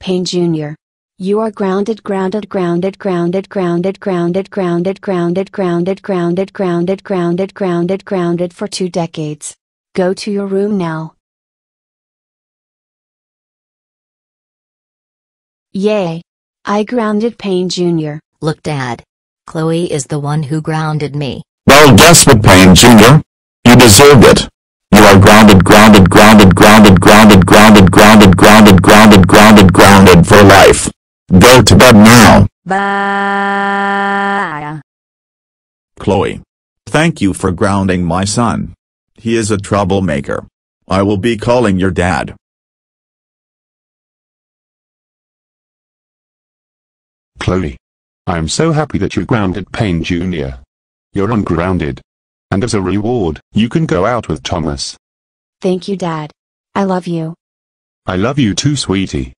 Payne Jr. You are grounded, grounded, grounded, grounded, grounded, grounded, grounded, grounded, grounded, grounded, grounded, grounded, grounded, grounded for two decades. Go to your room now. Yay! I grounded Payne Jr. Look, Dad. Chloe is the one who grounded me. Well, guess what, Payne Jr.? You deserved it. You are grounded, grounded, grounded, grounded for life. Go to bed now. Bye. Chloe. Thank you for grounding my son. He is a troublemaker. I will be calling your dad. Chloe. I am so happy that you grounded Payne Jr. You're ungrounded. And as a reward, you can go out with Thomas. Thank you, Dad. I love you. I love you too, sweetie.